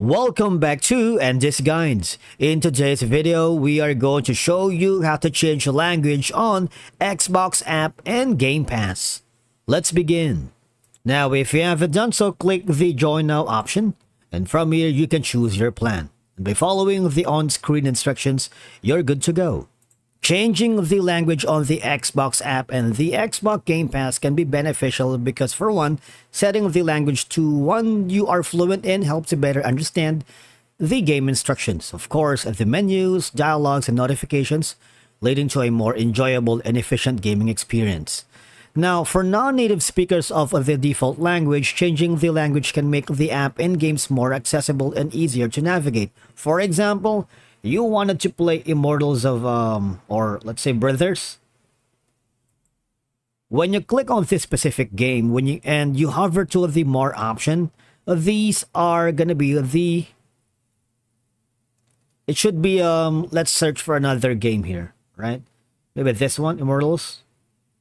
Welcome back to Andy's Guides. In today's video, we are going to show you how to change language on Xbox app and Game Pass. Let's begin. Now, if you haven't done so, click the Join Now option, and from here you can choose your plan. By following the on-screen instructions, you're good to go. Changing the language on the Xbox app and the Xbox Game Pass can be beneficial because for one, setting the language to one you are fluent in helps you better understand the game instructions. Of course, the menus, dialogues, and notifications, leading to a more enjoyable and efficient gaming experience. Now, for non-native speakers of the default language, changing the language can make the app and games more accessible and easier to navigate. For example, you wanted to play Immortals of, um, or let's say Brothers, when you click on this specific game, when you and you hover to the more option, these are gonna be the. It should be um. Let's search for another game here, right? Maybe this one, Immortals.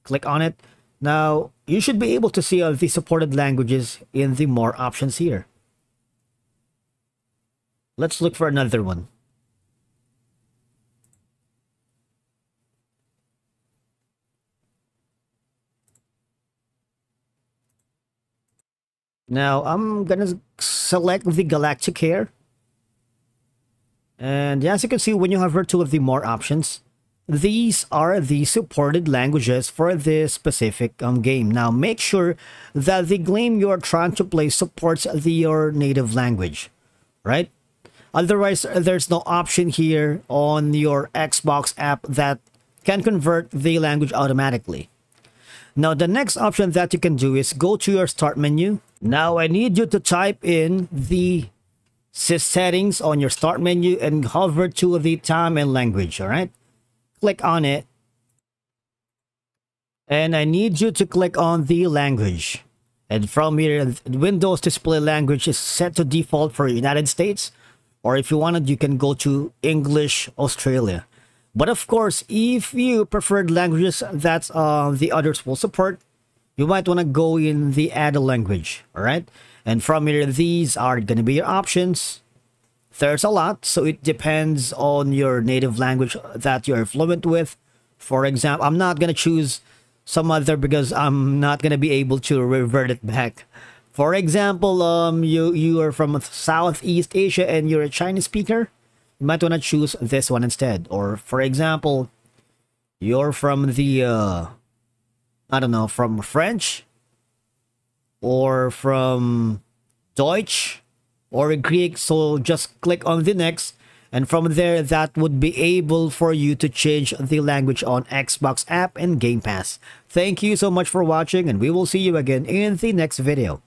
Click on it. Now you should be able to see all the supported languages in the more options here. Let's look for another one. Now, I'm gonna select the Galactic here. And as you can see, when you hover two of the more options, these are the supported languages for this specific um, game. Now, make sure that the game you're trying to play supports the, your native language, right? Otherwise, there's no option here on your Xbox app that can convert the language automatically. Now, the next option that you can do is go to your start menu. Now, I need you to type in the settings on your start menu and hover to the time and language, all right? Click on it. And I need you to click on the language. And from here, Windows display language is set to default for United States. Or if you wanted, you can go to English Australia. But of course, if you preferred languages that uh, the others will support, you might want to go in the add a language, all right? And from here, these are going to be your options. There's a lot, so it depends on your native language that you're fluent with. For example, I'm not going to choose some other because I'm not going to be able to revert it back. For example, um, you, you are from Southeast Asia and you're a Chinese speaker you might want to choose this one instead. Or, for example, you're from the, uh, I don't know, from French or from Deutsch or Greek. So just click on the next. And from there, that would be able for you to change the language on Xbox app and Game Pass. Thank you so much for watching and we will see you again in the next video.